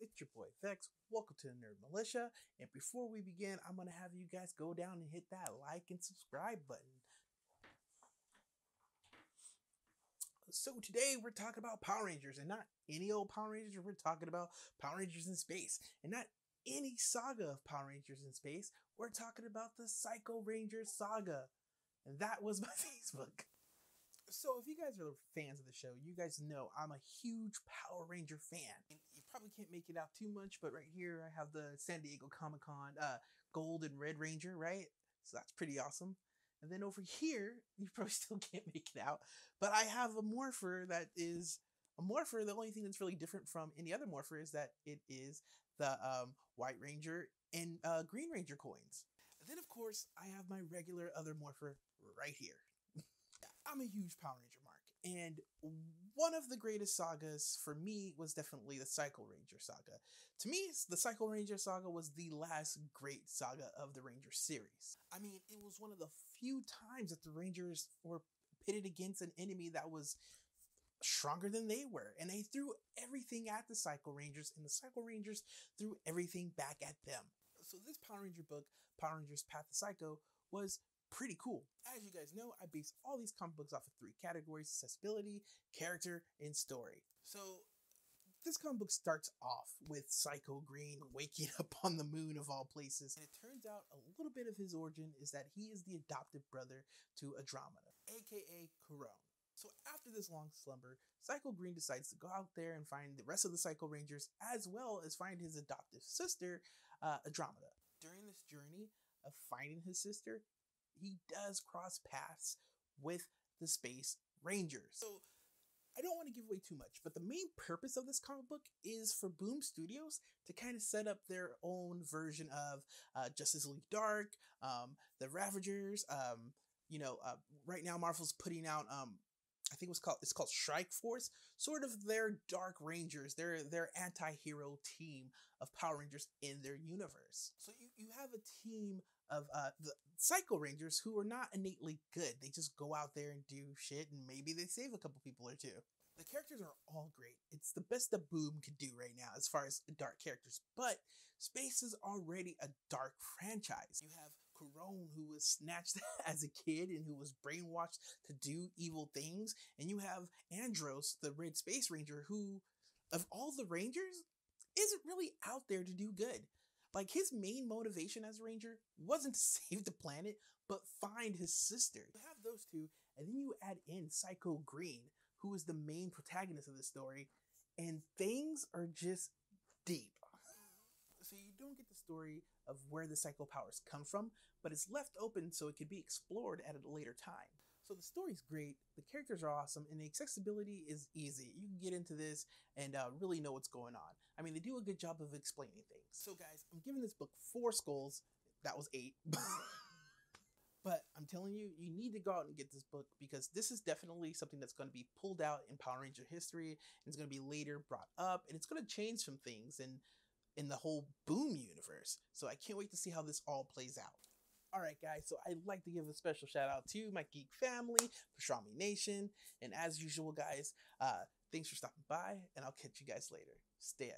It's your boy Vex. Welcome to the Nerd Mulisha. And before we begin, I'm going to have you guys go down and hit that like and subscribe button. So today we're talking about Power Rangers and not any old Power Rangers. We're talking about Power Rangers in space and not any saga of Power Rangers in space. We're talking about the Psycho Rangers saga. And that was my Facebook. So if you guys are fans of the show, you guys know I'm a huge Power Ranger fan. Probably can't make it out too much, but right here I have the San Diego Comic Con uh, Gold and Red Ranger, right? So that's pretty awesome. And then over here, you probably still can't make it out, but I have a Morpher that is a Morpher. The only thing that's really different from any other Morpher is that it is the um, White Ranger and uh, Green Ranger coins. And then, of course, I have my regular other Morpher right here. I'm a huge Power Ranger and one of the greatest sagas for me was definitely the Psycho Ranger saga. To me, the Psycho Ranger saga was the last great saga of the Ranger series. I mean, it was one of the few times that the Rangers were pitted against an enemy that was stronger than they were, and they threw everything at the Psycho Rangers, and the Psycho Rangers threw everything back at them. So this Power Ranger book, Power Rangers Path to Psycho, was pretty cool. As you guys know, I base all these comic books off of three categories accessibility, character, and story. So, this comic book starts off with Psycho Green waking up on the moon of all places. And it turns out a little bit of his origin is that he is the adopted brother to Andromeda, aka Karone. So after this long slumber, Psycho Green decides to go out there and find the rest of the Psycho Rangers, as well as find his adoptive sister, uh, Andromeda. During this journey of finding his sister, he does cross paths with the Space Rangers. So I don't want to give away too much, but the main purpose of this comic book is for Boom Studios to kind of set up their own version of uh, Justice League Dark, um, the Ravagers. Um, you know, uh, right now Marvel's putting out. Um, I think it was called it's called Strike Force, sort of their Dark Rangers, their their anti-hero team of Power Rangers in their universe. So you, you have a team of uh, the Psycho Rangers who are not innately good. They just go out there and do shit, and maybe they save a couple people or two. The characters are all great. It's the best that Boom could do right now as far as dark characters. But Space is already a dark franchise. You have Karone, who was snatched as a kid and who was brainwashed to do evil things. And you have Andros, the Red Space Ranger, who, of all the Rangers, isn't really out there to do good. Like his main motivation as a ranger wasn't to save the planet, but find his sister. You have those two, and then you add in Psycho Green, who is the main protagonist of the story, and things are just deep. So you don't get the story of where the psycho powers come from, but it's left open so it could be explored at a later time. So the story's great, the characters are awesome, and the accessibility is easy. You can get into this and uh, really know what's going on. I mean, they do a good job of explaining things. So guys, I'm giving this book four skulls. That was eight. but I'm telling you, you need to go out and get this book because this is definitely something that's going to be pulled out in Power Ranger history, and it's going to be later brought up, and it's going to change some things and in the whole Boom universe. So I can't wait to see how this all plays out. All right, guys, so I'd like to give a special shout out to my geek family, Pastrami Nation, and as usual, guys, uh, thanks for stopping by, and I'll catch you guys later. Stay